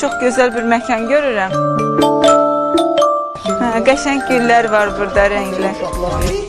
çox gözəl bir məkan görürəm. Hə, qəşəng güllər var burada, rəngli.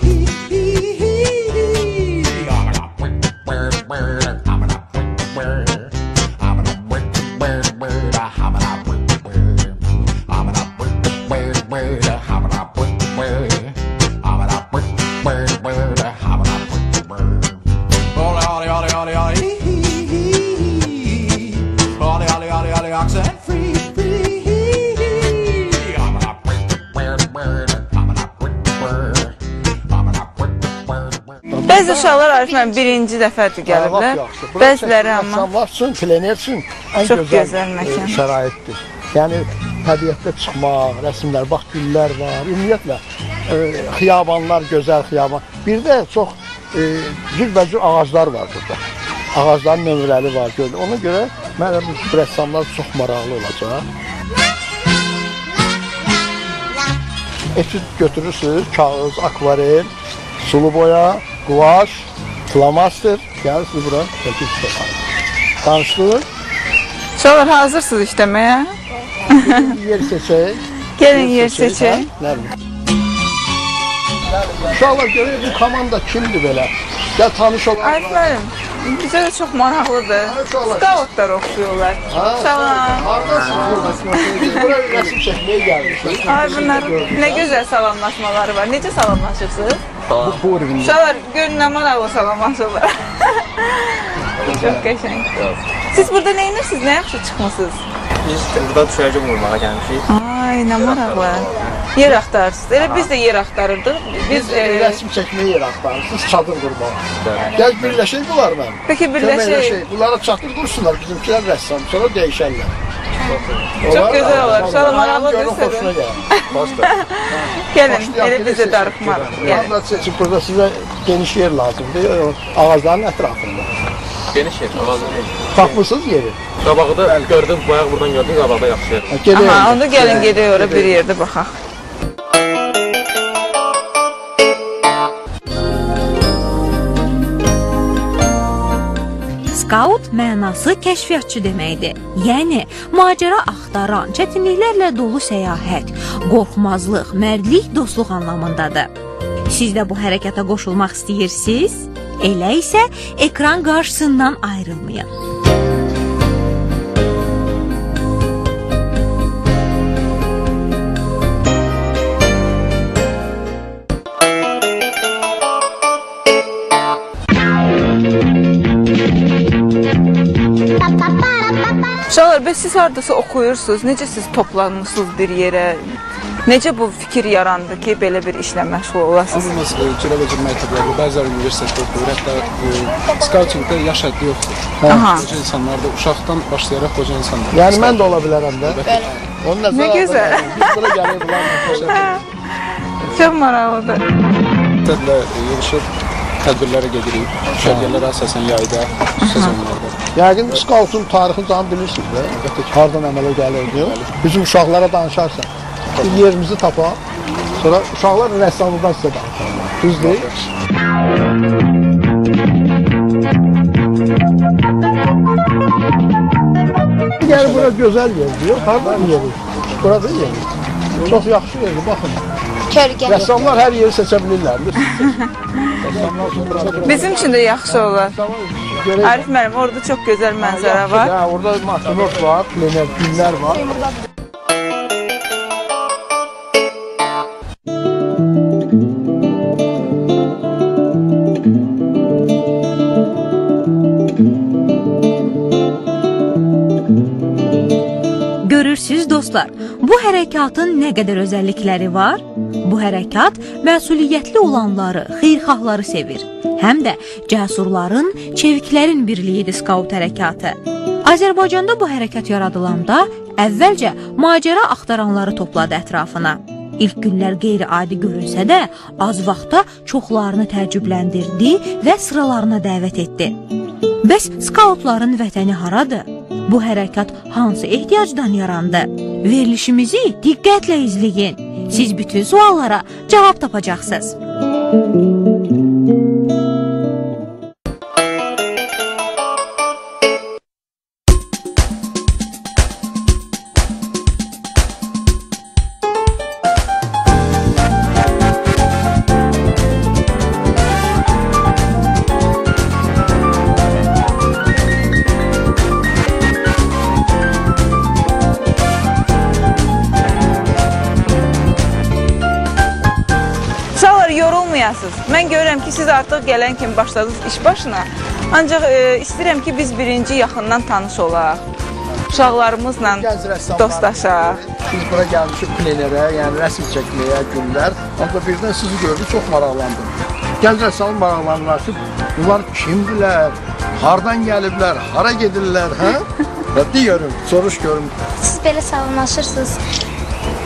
Bəzi uşaqlar Arif müəllim birinci dəfədir gəliblər. Bəziləri amma Rəssamlar üçün, plener üçün ən Çox gözəl, gözəl məkan. e, şəraitdir. Yəni təbiətdə çıxmaq, rəsmlər, bax güllər var. Ümumiyyətlə e, xiyabanlar gözəl xiyaban. Bir də çox e, cürbəcür ağaclar var burada. Ağacların nömrələri var gördüm. Ona görə mənə bu rəssamlar çox maraqlı olacaq. Etüd götürürsüz, kağız, akvarel, sulu boya, guaş, flamaster. Gəlirsiniz bura, çəkib danışdınız. uşaqlar hazırsınız işləməyə? yer seçək. Gəlin yer seçək. Nə bilim. Uşaqlar görür bu komanda kimdir belə? Gəl tanış olaq. Arif müəllim, bizə də çox maraqlıdır. Skautlar oxşuyurlar. Salam. Biz bura rəsm çəkməyə gəlmişik. Ay bunlar nə gözəl salamlaşmaları var. Necə salamlaşırsınız? Buyurun. Uşaqlar görün nə maraqlı salamlaşırlar. Çox qəşəng. Siz burada nə edirsiniz? Nə yaxşı çıxmısınız? Biz burada düşərgə vurmağa gəlmişik. Ay, nə maraqlı. Yer axtarırsınız. Elə biz də yer axtarırdıq. Biz Biz e, rəsm çəkməyə yer axtarırsınız, çadır qurmağa. Gəl birləşək bunlarla. Peki birləşək. Bunlara çadır qursunlar, bizimkilər rəssam, sonra dəyişərlər. Çox gözəl olar. Uşaqlar maraqlı gəlir. Gəlin, elə biz də darıxmarıq. Yarın seçib burada sizə geniş yer lazımdır. Ağacların ətrafında. Geniş yer, ağacın. Tapmısınız yeri. Qabağda gördüm, bayaq buradan gördüm, qabaqda yaxşı yer. Aha, onda gəlin gedək ora bir yerdə baxaq. Skaut mənası kəşfiyyatçı deməkdir. Yəni macəra axtaran, çətinliklərlə dolu səyahət, qorxmazlıq, mərdlik, dostluq anlamındadır. Siz də bu hərəkətə qoşulmaq istəyirsiniz? Elə isə ekran qarşısından ayrılmayın. Bəs siz hardasa oxuyursunuz? Necə siz toplanmısınız bir yerə? Necə bu fikir yarandı ki, belə bir işlə məşğul olasınız? Hamımız e, Kirəvəcin məktəblərində, bəziləri universitetdə oxuyur, hətta e, skautingdə yaş həddi yoxdur. Aha. Qoca insanlarda uşaqdan başlayaraq qoca insanlar. Yəni mən də ola bilərəm də. Onun nəzərə Nə gözəl. Biz bura gəlirik. Çox maraqlıdır. Məktəblə e, yığışıb tədbirlərə gedirik. Düşərgələrə əsasən yayda, sezonlarda. Yəqin skautun tarixini tam bilirsiniz də. Əlbəttə ki, hardan əmələ gəlirdi. Bizim uşaqlara danışarsan, biz yerimizi tapaq. Sonra uşaqlar rəssamlıqdan sizə danışarlar. Düzdür? Yəni bura gözəl yerdir. Hardan yeri? Burada yeri. Çox yaxşı yerdir, baxın. Rəssamlar hər yeri seçə bilirlər. Bizim üçün də yaxşı olar. Arif müəllim, orada çox gözəl mənzərə var. Hə, orada maşinot var, günlər var. Görürsüz dostlar, bu hərəkatın nə qədər özəllikləri var? Bu hərəkat məsuliyyətli olanları, xeyirxahları sevir. Həm də cəsurların, çeviklərin birliyidir skaut hərəkatı. Azərbaycanda bu hərəkat yaradılanda əvvəlcə macəra axtaranları topladı ətrafına. İlk günlər qeyri-adi görünsə də, az vaxtda çoxlarını təəccübləndirdi və sıralarına dəvət etdi. Bəs skautların vətəni haradır? Bu hərəkat hansı ehtiyacdan yarandı? Verilişimizi diqqətlə izləyin. Siz bütün suallara cavab tapacaqsınız. Tanıyansınız. Mən görürəm ki, siz artıq gələn kimi başladınız iş başına. Ancaq e, istəyirəm ki, biz birinci yaxından tanış olaq. Uşaqlarımızla dostlaşaq. Biz bura gəlmişik plenerə, yəni rəsm çəkməyə günlər. Ancaq birdən sizi gördüm, çox maraqlandım. Gənc rəssam maraqlandılar ki, bunlar kimdilər? Hardan gəliblər? Hara gedirlər, hə? Və deyirəm, soruş görüm. Siz belə salamlaşırsınız.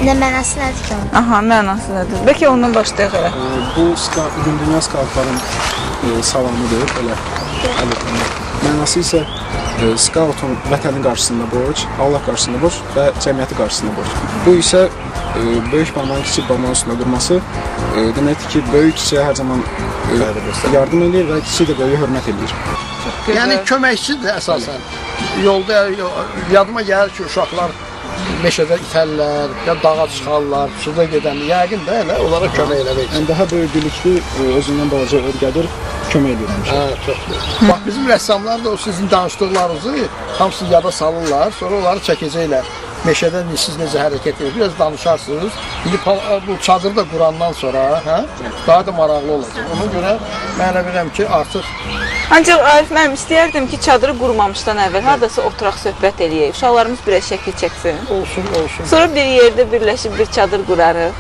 Nə mənası nədir ki? Aha, mənası nədir? Bəlkə ondan başlayaq elə. E, Bu ska Ümum Dünya skautların e, salamıdır, belə əlifbində. Mənası isə e, skautun vətənin qarşısında borc, Allah qarşısında borc və cəmiyyəti qarşısında borc. Bu isə e, böyük barmağın kiçik barmağın üstündə durması e, deməkdir ki, böyük kiçiyə hər zaman e, yardım edir və kiçik də böyüyə hörmət edir. Yəni köməkçidir əsasən. Yolda yo- yadıma gəlir ki, uşaqlar meşədə itərlər, ya dağa çıxarlar, suda gedən, yəqin də elə onlara kömək eləmək. Yəni daha böyük bilikli e, özündən balaca örgədir, kömək edir. həmişə. Hə, çoxdur. Bax bizim rəssamlar da o sizin danışdıqlarınızı hamısını yada salırlar, sonra onları çəkəcəklər. Meşədə siz necə hərəkət edir, biraz danışarsınız. İndi pal- bu çadırı da qurandan sonra, hə, daha da maraqlı olacaq. Ona görə mən elə bilirəm ki, artıq Ancaq Arif müəllim istəyərdim ki, çadırı qurmamışdan əvvəl hardasa oturaq söhbət eləyək. Uşaqlarımız biraz şəkil çəksin. olsun, olsun. Sonra bir yerdə birləşib bir çadır qurarıq.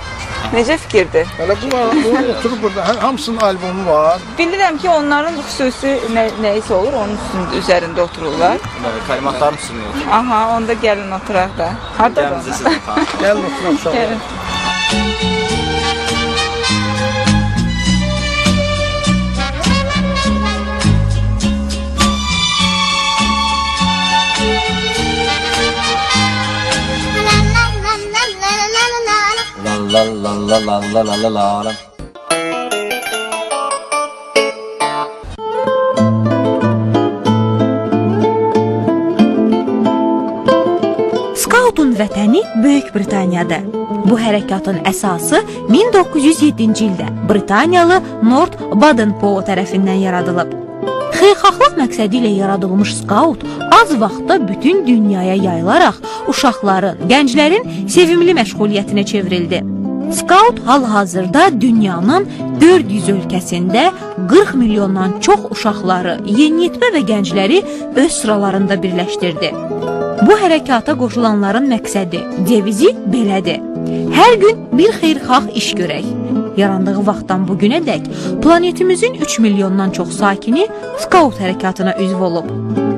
Necə fikirdir? Hələ bu bu oturub burada hə- hamısının albomu var. Bilirəm ki, onların xüsusi nə, nə isə olur, onun üstündə üzərində otururlar. Kalimatlarım sunuyor. Aha, onda gəlin oturaq da. Harda? Gəlin oturaq uşaqlar. Gəlin. La la la la la la la la la. Skautun vətəni Böyük Britaniyadır. Bu hərəkatın əsası 1907-ci ildə Britaniyalı Lord Baden-Powell tərəfindən yaradılıb. Xeyirxahlıq məqsədi ilə yaradılmış skaut az vaxtda bütün dünyaya yayılaraq uşaqların, gənclərin sevimli məşğuliyyətinə çevrildi. Skaut hal-hazırda dünyanın 400 ölkəsində 40 milyondan çox uşaqları, yeniyetmə və gəncləri öz sıralarında birləşdirdi. Bu hərəkata qoşulanların məqsədi, devizi belədir. Hər gün bir xeyirxah iş görək. Yarandığı vaxtdan bu günədək planetimizin 3 milyondan çox sakini skaut hərəkatına üzv olub.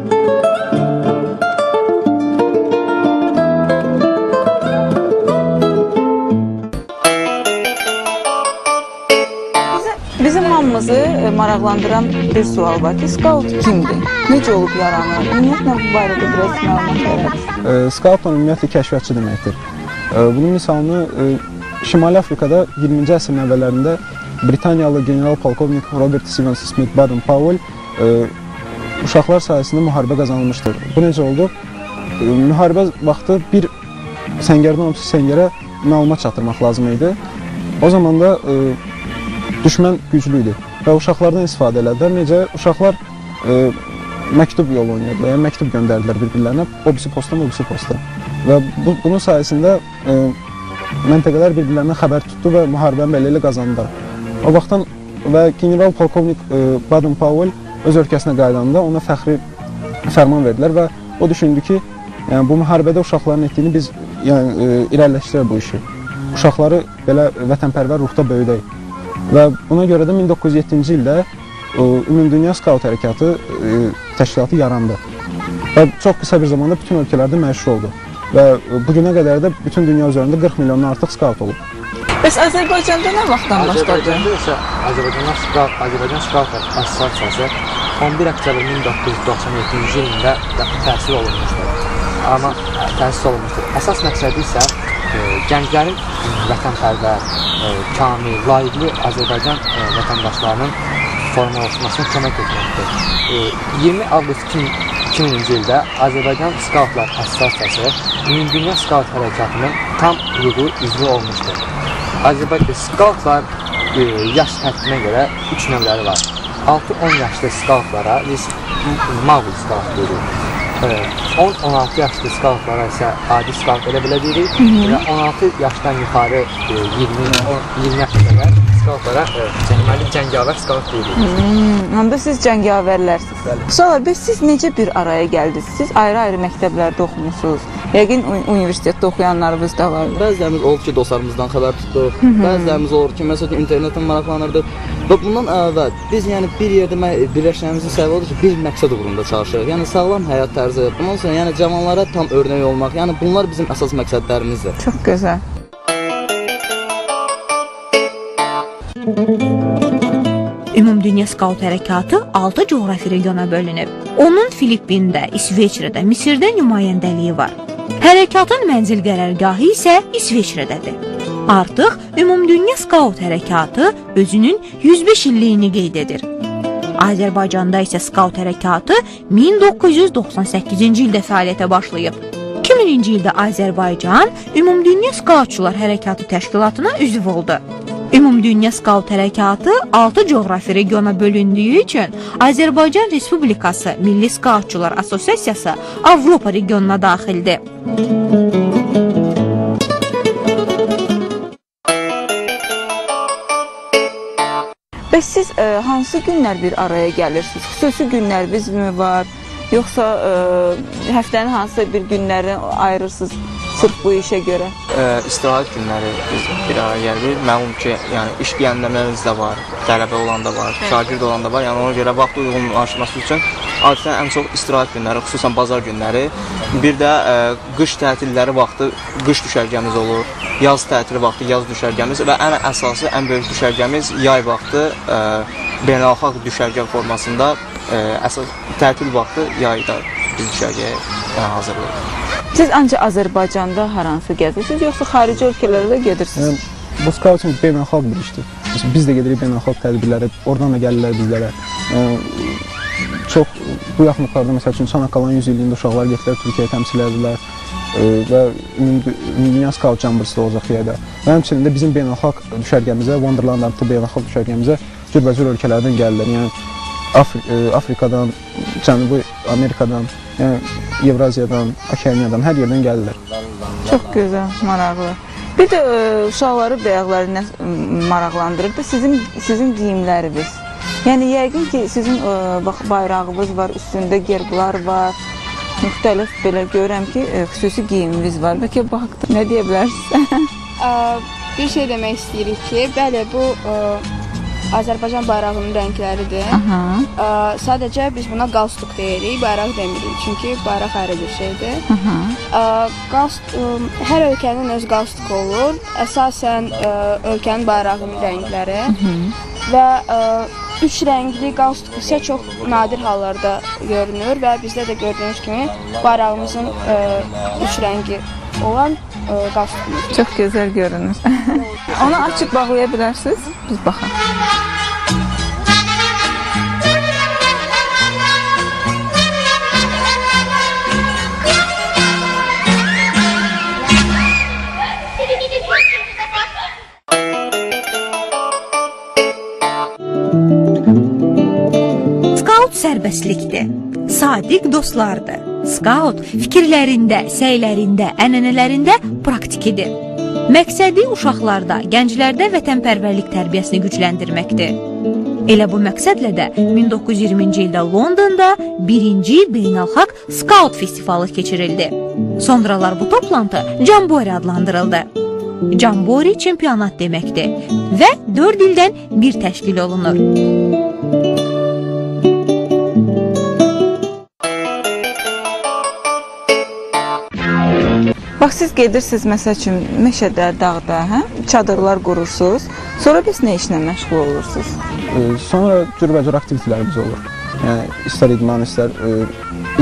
Hamımızı e, maraqlandıran bir sual var ki, skaut kimdir? Necə olub yaranır? Ümumiyyətlə bu barədə biraz məlumat verərsiniz. E, Skautlar ümumiyyətlə kəşfiyyatçı deməkdir. E, Bunun misalını Şimali Afrikada 20-ci əsrin əvvəllərində Britaniyalı general polkovnik Robert Stevens Smith Baden-Powell uşaqlar sayəsində müharibə qazanılmışdır. Bu necə oldu? Müharibə vaxtı bir səngərdən o birisi səngərə məlumat çatdırmaq lazım idi. O zaman da düşmən güclü idi və uşaqlardan istifadə elədilər. Necə? Uşaqlar e, məktub yolu oynayırdılar, yəni məktub göndərdilər bir-birlərinə, o birisi postdan, o birisi postdan. Və bu, bunun sayəsində e, məntəqələr bir-birlərindən xəbər tutdu və müharibəni belə ilə qazandılar. O vaxtdan və general polkovnik e, Baden Powell öz ölkəsinə qayıdanda ona fəxri fərman verdilər və o düşündü ki, yəni bu müharibədə uşaqların etdiyini biz yəni e, irəliləşdirək bu işi. Uşaqları belə vətənpərvər ruhda böyüdək. Və buna görə də 1907-ci ildə e, Ümumdünya Skaut Hərəkatı e, təşkilatı yarandı. Və çox qısa bir zamanda bütün ölkələrdə məşhur oldu. Və e, bu günə qədər də bütün dünya üzərində 40 milyondan artıq skaut olub. Bəs Azərbaycanda nə vaxtdan başladı? Azərbaycanda isə Azərbaycan Scout, Azərbaycan Scout Assosiasiyası 11 oktyabr 1997-ci ilində təsis olunmuşdur. Amma təsis olunmuşdur. Əsas məqsədi isə e, gənclərin vətənpərvər, kamil, layiqli Azərbaycan vətəndaşlarının formalaşmasına kömək etməkdir. E, 20 avqust 2000 2000-ci ildə Azərbaycan Skautlar Assosiasiyası Ümumdünya Skaut Hərəkatının tam hüquqlu üzvü olmuşdur. Azərbaycan skautlar yaş həddinə görə 3 növləri var. 6-10 yaşlı skautlara biz Maqul skaut deyirik. E, 10-16 yaşlı skautlara isə adi skaut elə belə deyirik. Və 16 yaşdan yuxarı e, 20 10 20 yaşa qədər skautlara deməli cəngavər skaut deyirik. Hmm, onda siz cəngavərlərsiniz. Bəli. Uşaqlar, bəs siz necə bir araya gəldiniz? Siz ayrı-ayrı məktəblərdə oxumusunuz. Yəqin uni- universitetdə oxuyanlarınız da var. Bəzilərimiz olur ki, dostlarımızdan xəbər tutduq. Bəzilərimiz olur ki, məsələn, internetdən maraqlanırdıq. Və bundan əvvəl biz yəni bir yerdə mə- birləşməyimizin səbəbi odur ki, bir məqsəd uğrunda çalışırıq. Yəni sağlam həyat tərzi, bundan sonra yəni cavanlara tam örnək olmaq, yəni bunlar bizim əsas məqsədlərimizdir. Çox gözəl. Ümumdünya skaut hərəkatı 6 coğrafi regiona bölünüb. Onun Filippində, İsveçrədə, Misirdə nümayəndəliyi var. Hərəkatın mənzil qərargahı isə İsveçrədədir. Artıq Ümumdünya skaut hərəkatı özünün 105 illiyini qeyd edir. Azərbaycanda isə skaut hərəkatı 1998-ci ildə fəaliyyətə başlayıb. 2000-ci ildə Azərbaycan Ümumdünya Skautçular Hərəkatı təşkilatına üzv oldu. Ümumdünya Skaut Hərəkatı 6 coğrafi regiona bölündüyü üçün Azərbaycan Respublikası Milli Skautçular Assosiasiyası Avropa regionuna daxildir. Bəs siz ə, hansı günlər bir araya gəlirsiniz? Xüsusi günləriniz mi var? Yoxsa ə, həftənin hansısa bir günlərini ayırırsınız sırf bu işə görə? Ə, istirahət günləri biz bir araya gəlirik. Məlum ki, yəni iş deyənlərimiz də var, tələbə olan da var, şagird olan da var. Yəni ona görə vaxt uyğunlaşması üçün adətən ən çox istirahət günləri, xüsusən bazar günləri, bir də ə, qış tətilləri vaxtı qış düşərgəmiz olur. Yaz tətili vaxtı yaz düşərgəmiz və ən əsası, ən böyük düşərgəmiz yay vaxtı ə, beynəlxalq düşərgə formasında ə, əsas tətil vaxtı yayda biz düşərgəyə yəni, hazırlayırıq. Siz ancaq Azərbaycanda hər hansı gəzirsiniz, yoxsa xarici ölkələrə də gedirsiniz? Yəni, bu skaut üçün beynəlxalq bir işdir. Biz də gedirik beynəlxalq tədbirlərə, oradan da gəlirlər bizlərə. Yəni, çox bu yaxınlıqlarda məsəl üçün Çanaqqalanın 100 illiyində uşaqlar getdilər Türkiyəyə təmsil edildilər e, və Dünya Skaut Cambırsı da olacaq yayda. Və həmçinin də bizim beynəlxalq düşərgəmizə, Wonderland adlı beynəlxalq düşərgəmizə cürbəcür ölkələrdən gəlirlər. Yəni Afri e, Afrikadan, Cənubi Amerikadan, yəni Evraziyadan, Okeaniyadan, hər yerdən gəlirlər. Çox gözəl, maraqlı. Bir də ə, uşaqları bayaqları nə m, maraqlandırır da sizin sizin geyimləriniz. Yəni yəqin ki, sizin ə, bax bayrağınız var, üstündə gerblər var. Müxtəlif belə görürəm ki, ə, xüsusi geyiminiz var. Bəlkə bax nə deyə bilərsiniz? Ə, bir şey demək istəyirik ki, bəli bu ə, Azərbaycan bayrağının rəngləridir. Aha. Ə, sadəcə biz buna qalstuk deyirik, bayraq demirik. Çünki bayraq ayrı bir şeydir. Aha. Ə, qalst ə, hər ölkənin öz qalstuku olur. Əsasən ə, ölkənin bayrağının rəngləri və ə, üç rəngli qalstuk isə çox nadir hallarda görünür və bizdə də gördüyünüz kimi bayrağımızın ə, üç rəngi olan ə, qalstukumuz. Çox gözəl görünür. Onu açıb bağlaya bilərsiniz? Biz baxaq. Skaut sərbəstlikdir. Sadiq dostlardır. Skaut fikirlərində, səylərində, ənənələrində praktikidir. Məqsədi uşaqlarda, gənclərdə vətənpərvərlik tərbiyəsini gücləndirməkdir. Elə bu məqsədlə də 1920-ci ildə Londonda 1-ci beynəlxalq Skaut festivalı keçirildi. Sonralar bu toplantı Jambori adlandırıldı. Jambori çempionat deməkdir və 4 ildən bir təşkil olunur. Siz gedirsiniz məsəl üçün meşədə, dağda, hə? Çadırlar qurursunuz. Sonra bəs nə işlə məşğul olursunuz? E, Sonra cürbəcür aktivitetlərimiz olur. Yəni istər idman, istər e,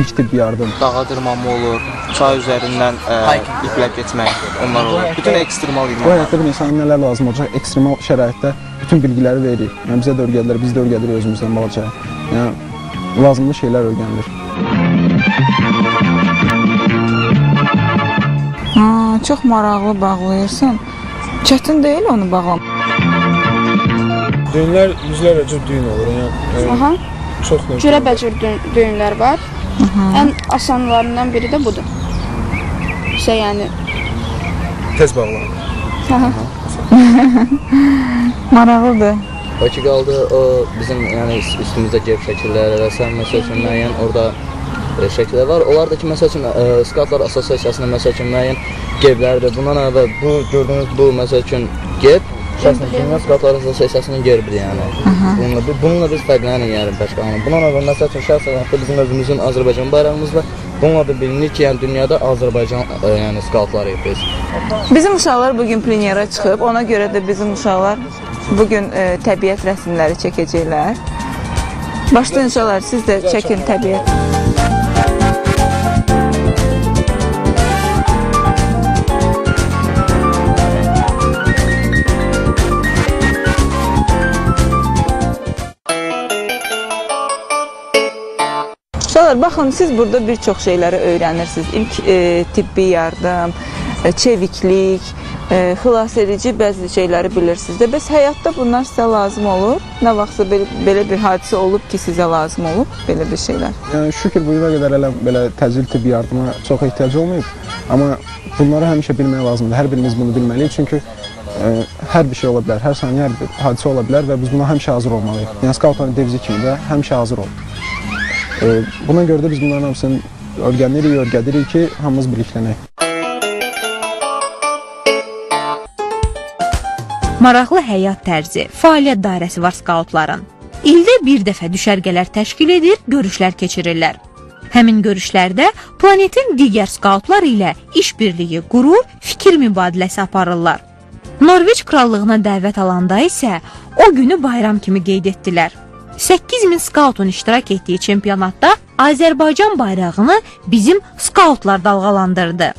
ilk tibbi yardım. Dağa dırmanma olur, çay üzərindən ə, iplə keçmək, onlar olur. Bütün ekstremal Bu idmanlar. həyatda bir insana nələr lazım olacaq, ekstremal şəraitdə bütün bilgiləri veririk. Yəni bizə də öyrədilər, biz də öyrədirik özümüzdən balaca. Yəni lazımlı şeylər öyrənilir. Çox maraqlı bağlayırsan. Çətin deyil onu bağlamaq. Düyünlər yüzlərlə cür düyün olur. Yəni Aha. çox Cürəbəcür düyün- düyünlər var. Ən asanlarından biri də budur. İşte yəni tez bağlanır. Maraqlıdır. O ki qaldı o bizim yəni üstümüzdə gep şəkilləri və sən məsəl üçün müəyyən orada e, şəkillər var. Onlar da ki məsəl üçün e, Skatlar Assosiasiyasının məsəl üçün müəyyən geblərdir. Bundan əvvəl bu gördüyünüz bu məsəl üçün geb şəxsən Dünya Skatlar Assosiasiyasının gerbidir yəni. Bununla, bu- bununla biz fərqlənirik yəni başqanın. Bundan əvvəl məsəl üçün şəxsən bizim özümüzün Azərbaycan bayrağımız var. Bununla da bilinir ki, yəni dünyada Azərbaycan e, yəni skatlarıyıq biz. Bizim uşaqlar bu gün plenyera çıxıb. Ona görə də bizim uşaqlar bu gün e, təbiət rəsmləri çəkəcəklər. Başlayın uşaqlar, siz də çəkin təbiət. Uşaqlar, baxın, siz burada bir çox şeyləri öyrənirsiniz. İlk e, tibbi yardım, e, çeviklik, e, xilas edici bəzi şeyləri bilirsiniz də. Bəs həyatda bunlar sizə lazım olur? Nə vaxtsa belə, belə bir hadisə olub ki, sizə lazım olub belə bir şeylər? Yəni şükür bu ilə qədər elə belə təcil tibbi yardıma çox ehtiyac olmayıb. Amma bunları həmişə bilmək lazımdır. Hər birimiz bunu bilməliyik çünki ə, hər bir şey ola bilər, hər saniyə hər bir hadisə ola bilər və biz buna həmişə hazır olmalıyıq. Yəni Scoutların devizi kimi də həmişə hazır ol. Buna görə də biz bunların hamısını öyrənirik, öyrədirik ki, hamımız birliklənək. Maraqlı həyat tərzi, fəaliyyət dairəsi var skautların. İldə bir dəfə düşərgələr təşkil edir, görüşlər keçirirlər. Həmin görüşlərdə planetin digər skautlar ilə işbirliyi qurur, fikir mübadiləsi aparırlar. Norveç krallığına dəvət alanda isə o günü bayram kimi qeyd etdilər. 8000 skautun iştirak etdiyi çempionatda Azərbaycan bayrağını bizim skautlar dalğalandırdı.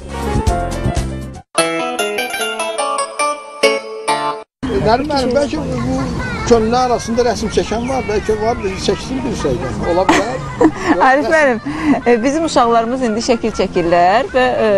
Nərim mənim, bəlkə bu könüllər arasında rəsm çəkən var, bəlkə var, bir çəksin bir şeydən. Ola bilər. Arif müəllim, e, bizim uşaqlarımız indi şəkil çəkirlər və e,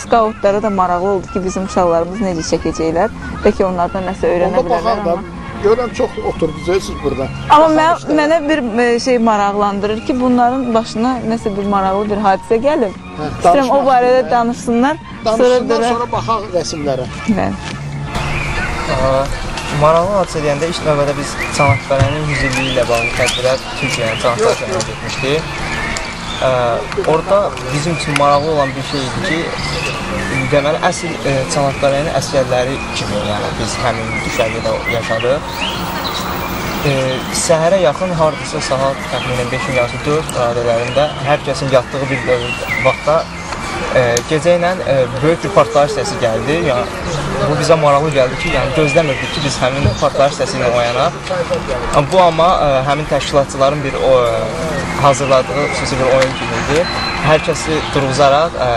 skautlara da maraqlı oldu ki, bizim uşaqlarımız necə çəkəcəklər. Bəlkə onlardan nəsə öyrənə Onda baxaq bilərlər da. Görürəm çox oturducaqsınız burada. Amma mən, mənə bir e, şey maraqlandırır ki, bunların başına nəsə bir maraqlı bir hadisə gəlib. Hə, İstəyirəm o barədə istəyirəm. danışsınlar. Danışsınlar, da- sonra baxaq rəsmlərə. Bəli. Maraqlı hadisə deyəndə ilk növbədə biz Çanaqqalenin 100 illiyi ilə bağlı tədbirə Türkiyənin Çanaqqale şəhərinə getmişdik. Orada bizim üçün maraqlı olan bir şey idi ki, deməli əsl e, Çanaqqalenin əsgərləri kimi, yəni biz həmin düşərgədə yaşadıq. E, səhərə yaxın hardasa saat təxminən 5-in yarısı 4 radələrində hər kəsin yatdığı bir vaxtda e, gecə ilə e, böyük bir partlayış səsi gəldi. Yəni bu bizə maraqlı gəldi ki, yəni gözləmirdik ki, biz həmin partlayış səsi ilə oyanaq. Bu amma ə, həmin təşkilatçıların bir o ə, hazırladığı xüsusi bir oyun kimi idi. Hər kəsi durğuzaraq ə,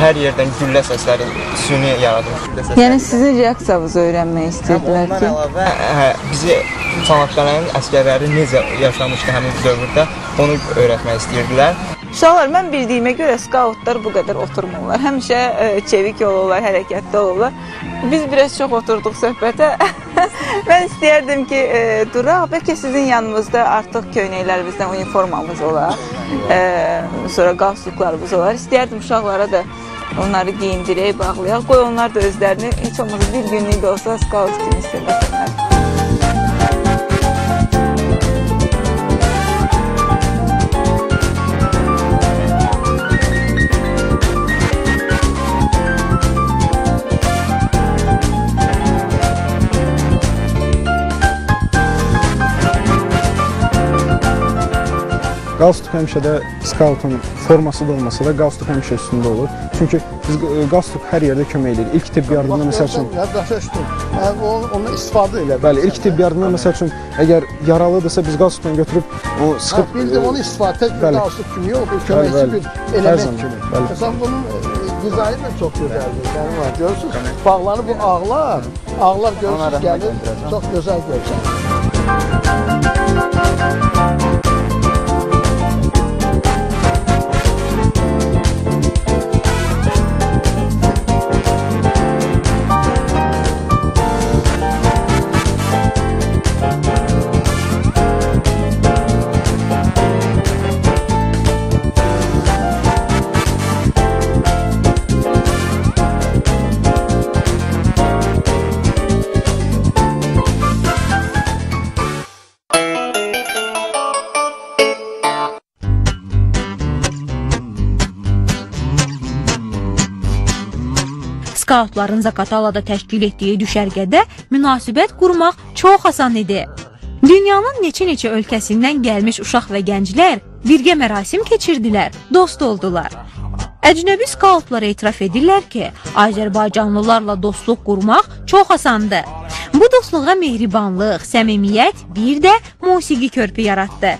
hər yerdən güllə səsləri süni yaradılmış güllə səsləri. Yəni sizin reaksiyanızı öyrənmək istəyirdilər ki, əlavə ə, bizi Çanaqqalenin əsgərləri necə yaşamışdı həmin dövrdə, onu öyrətmək istəyirdilər. Uşaqlar, mən bildiyimə görə skautlar bu qədər oturmurlar. Həmişə e, çevik olurlar, hərəkətli olurlar. Biz biraz çox oturduq söhbətə. mən istəyərdim ki, e, duraq. Bəlkə sizin yanınızda artıq köynəklərimizdən uniformamız olar. E, sonra qalstuklarımız olar. İstəyərdim uşaqlara da onları geyindirək, bağlayaq. Qoy onlar da özlərini heç olmasa bir günlük də olsa skaut kimi hiss Qalstuk həmişə də skautun forması da olmasa da qalstuk həmişə üstündə olur. Çünki biz qalstuk hər yerdə kömək edir. İlk tibbi yardımda məsəl üçün Ya başa düşdüm. Hə, o ondan istifadə elə. Bəli, ilk tibbi yardımda məsəl üçün əgər yaralıdırsa biz qalstukla götürüb onu Sıxıb sıxıb bildim onu istifadə tək qalstuk kimi yox, köməkçi bir element kimi. bəli. Məsələn bunun e, dizaynı da çox gözəldir. Yəni var, görürsüz? Bağlanı bu ağlar, ağlar görürsüz gəlir, çox gözəl görsənir. Skautların Zaqatalada təşkil etdiyi düşərgədə münasibət qurmaq çox asan idi. Dünyanın neçə-neçə ölkəsindən gəlmiş uşaq və gənclər birgə mərasim keçirdilər, dost oldular. Əcnəbi skautlar etiraf edirlər ki, Azərbaycanlılarla dostluq qurmaq çox asandır. Bu dostluğa mehribanlıq, səmimiyyət, bir də musiqi körpü yaratdı.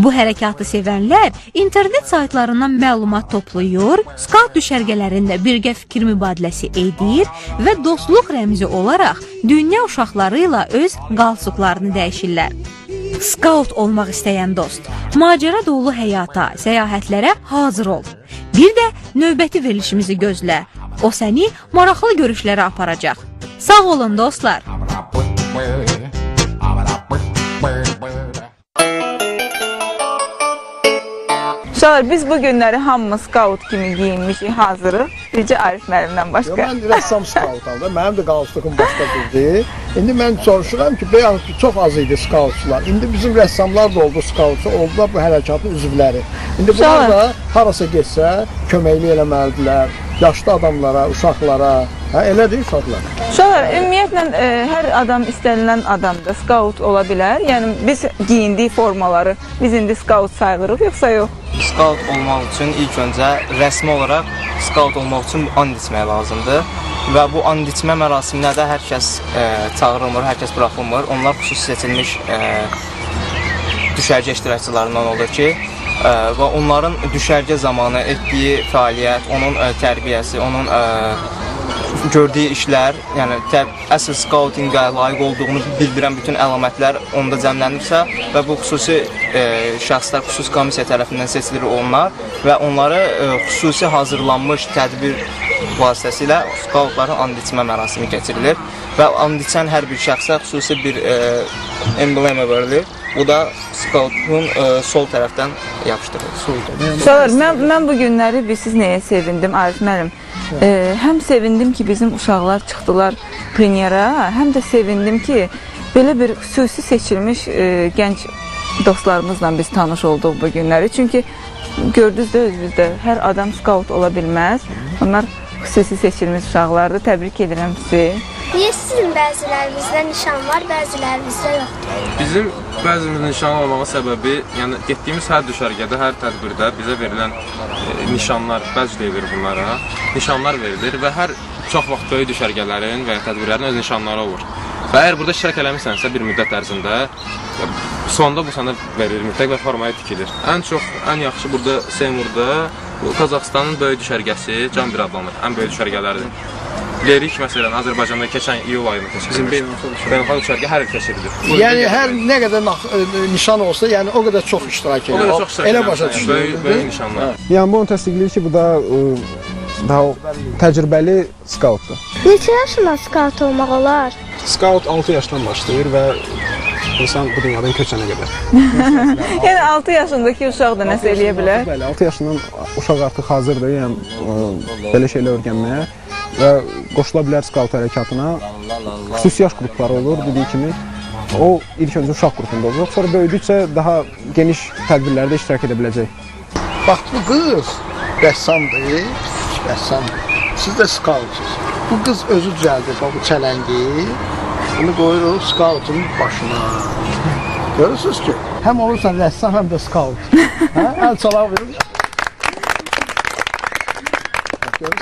Bu hərəkatı sevənlər internet saytlarından məlumat toplayır, skaut düşərgələrində birgə fikir mübadiləsi edir və dostluq rəmzi olaraq dünya uşaqları ilə öz qalsuqlarını dəyişirlər. Skaut olmaq istəyən dost, macəra dolu həyata, səyahətlərə hazır ol. Bir də növbəti verilişimizi gözlə. O səni maraqlı görüşlərə aparacaq. Sağ olun dostlar. Uşaqlar biz bu günləri hamımız skaut kimi geyinmişik, hazırıq. Bircə Arif müəllimdən Yo, başqa. mən rəssam skautam da. Mənim də qalstukum başqa cürdür. İndi mən soruşuram ki, ki, çox az idi skautçular. İndi bizim rəssamlar da oldu skautçu, oldular bu hərəkatın üzvləri. İndi bunlar da harasa getsə köməkli eləməlidirlər. Yaşlı adamlara, uşaqlara. Hə, elədir uşaqlar. Uşaqlar, ümumiyyətlə e, hər adam istənilən adam da skaut ola bilər. Yəni biz geyindiyi formaları biz indi skaut sayılırıq, yoxsa yox? Skaut olmaq üçün ilk öncə rəsmi olaraq skaut olmaq üçün and içmək lazımdır. Və bu and içmə mərasiminə də hər kəs e, çağırılmır, hər kəs buraxılmır. Onlar xüsusi seçilmiş e, düşərgə iştirakçılarından olur ki, ə, və onların düşərgə zamanı etdiyi fəaliyyət, onun ə, tərbiyəsi, onun ə, gördüyü işlər, yəni əsl skautinqə layiq olduğunu bildirən bütün əlamətlər onda cəmlənirsə və bu xüsusi ə, şəxslər xüsusi komissiya tərəfindən seçilir onlar və onları ə, xüsusi hazırlanmış tədbir vasitəsilə skautların and içmə mərasimi keçirilir və and içən hər bir şəxsə xüsusi bir ə, emblema verilir. Bu da skautun ə, sol tərəfdən yapışdırılır. Sol mən, mən bu günləri bilsiz nəyə sevindim Arif müəllim? E, həm sevindim ki, bizim uşaqlar çıxdılar premyera, həm də sevindim ki, belə bir xüsusi seçilmiş e, gənc dostlarımızla biz tanış olduq bu günləri. Çünki gördünüz də özünüzdə hər adam skaut ola bilməz. Onlar xüsusi seçilmiş uşaqlardır. Təbrik edirəm sizi. Niyə sizin bəzilərinizdə nişan var, bəzilərinizdə yoxdur? Bizim bəzimizin nişan olmağı səbəbi, yəni getdiyimiz hər düşərgədə, hər tədbirdə bizə verilən e, nişanlar, bəc deyilir bunlara, nişanlar verilir və hər çox vaxt böyük düşərgələrin və ya tədbirlərin öz nişanları olur. Və əgər burada iştirak eləmisənsə bir müddət ərzində, sonda bu sənə verilir, mütləq və formaya tikilir. Ən çox, ən yaxşı burada Seymurda bu Qazaxıstanın böyük düşərgəsi Can bir adlanır, ən böyük düşərgələrdir. Lerik məsələn Azərbaycanda keçən iyul ayında keçirilmiş. Bizim beynəlxalq düşərgə. hər il keçirilir. Yəni hər nə qədər ə, nişan olsa, yəni o qədər çox iştirak O edir. qədər çox iştirak Elə edirlər. başa düşdünüz. Böyük, böyük nişanlar. Yəni bu onu təsdiqləyir ki, bu da ə, daha təcrübəli skautdur. Neçə yaşında skaut olmaq olar? Skaut 6 yaşdan başlayır və insan bu dünyadan köçənə qədər. Yəni 6 yaşındakı uşaq da nəsə eləyə bilər. Bəli, 6 yaşından uşaq artıq hazırdır, yəni ə, belə şeylər öyrənməyə və qoşula bilər skaut hərəkatına. Xüsusi yaş qrupları olur, dediyi kimi. O ilk öncə uşaq qrupunda olacaq, sonra böyüdükcə daha geniş tədbirlərdə iştirak edə biləcək. Bax bu qız rəssamdır, rəssamdır. Siz də skautsuz. Bu qız özü düzəldir bax bu çələngi. Bunu qoyur skautun başına. Görürsüz ki, həm olursan rəssam, həm də skaut. hə? Əl çala verir. Bax,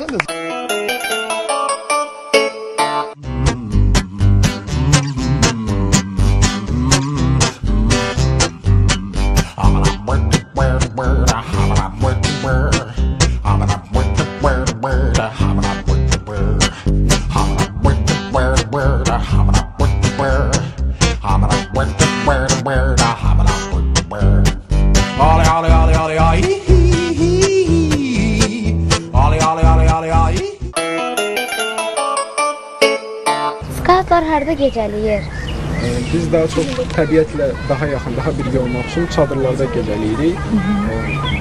Biz daha çox təbiətlə daha yaxın, daha birgə olmaq üçün çadırlarda gecələyirik.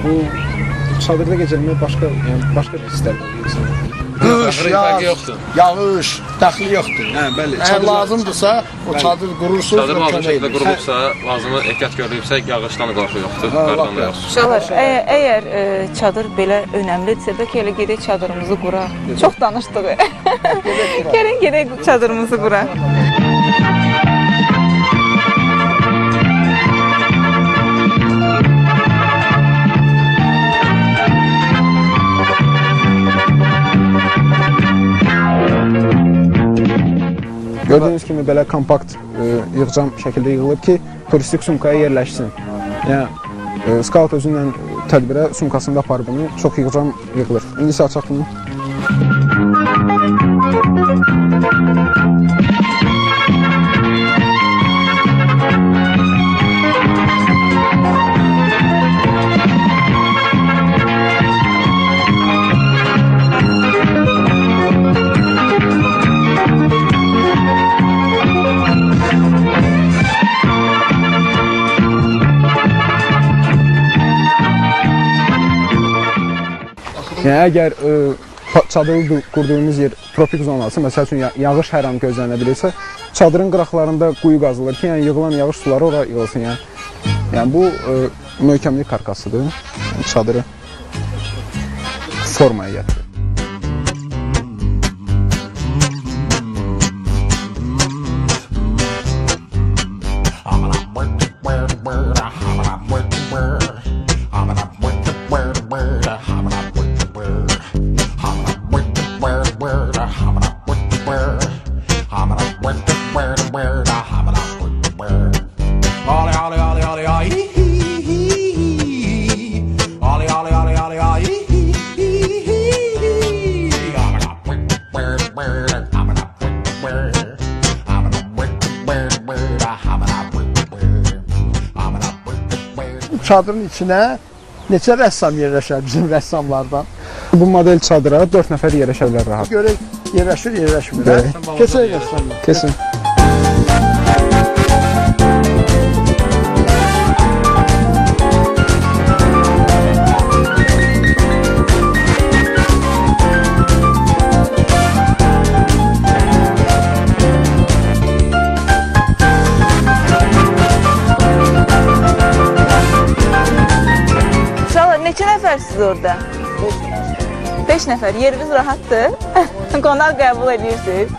Bu çadırda gecələmək başqa, yəni başqa bir hisslər insan. Qış, yoxdur. yağış, dəxli yoxdur. Hə, bəli. Əgər lazımdırsa, o çadır qurursunuz. Çadır lazım şəkildə qurulubsa, lazımı ehtiyat görülübsə, yağışdan qorxu yoxdur, qardan da yoxdur. Uşaqlar, əgər, çadır belə önəmlidirsə, bəlkə elə gedək çadırımızı quraq. Çox danışdıq. Gəlin gedək çadırımızı quraq. Gördüyünüz kimi belə kompakt e, yığcam şəkildə yığılıb ki, turistik sumkaya yerləşsin. Yəni skaut özünlə tədbirə sumkasında aparıb bunu çox yığcam yığılır. İndi isə açaq bunu. Yəni əgər ə, pa- çadırı du- qurduğumuz yer tropik zonası, məsəl üçün ya- yağış hər an gözlənə bilirsə, çadırın qıraqlarında quyu qazılır ki, yəni yığılan yağış suları ora yığılsın. Yəni, yəni bu ə, möhkəmlik karkasıdır. Çadırı formaya gətirir. Çadırın içinə neçə rəssam yerləşər bizim rəssamlardan? Bu model çadıra 4 nəfər yerləşə bilər rahat. Görək yerləşir, yerləşmir. Hə? Keçək rəssamlar. Kesin. Nəfərsiniz orada? 5 nəfər. Yeriniz rahatdır? Qonaq qəbul edirsiniz?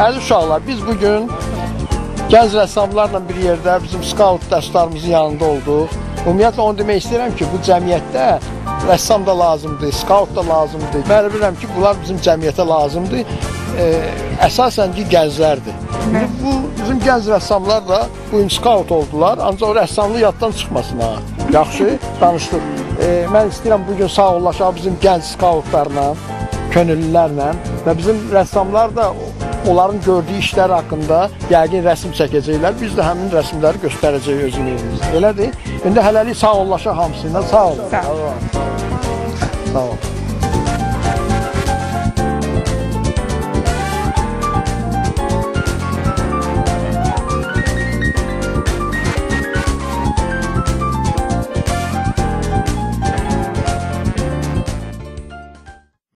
Əziz uşaqlar, biz bu gün gənc rəssamlarla bir yerdə bizim skaut dəstlarımızın yanında olduq. Ümumiyyətlə onu demək istəyirəm ki, bu cəmiyyətdə rəssam da lazımdır, skaut da lazımdır. Mən bilirəm ki, bunlar bizim cəmiyyətə lazımdır. E, əsasən ki, gənclərdir. Bu, bizim gənc rəssamlar da bu gün skaut oldular, ancaq o rəssamlıq yaddan çıxmasın ha. Yaxşı, danışdıq. E, mən istəyirəm bu gün sağollaşaq bizim gənc skautlarla, könüllülərlə və bizim rəssamlar da onların gördüyü işlər haqqında yəqin rəsm çəkəcəklər. Biz də həmin rəsmləri göstərəcəyik özün elimizdə. Elədir? İndi hələlik sağollaşaq hamısına. Sağ olun. Sağ olun. Sağ olun.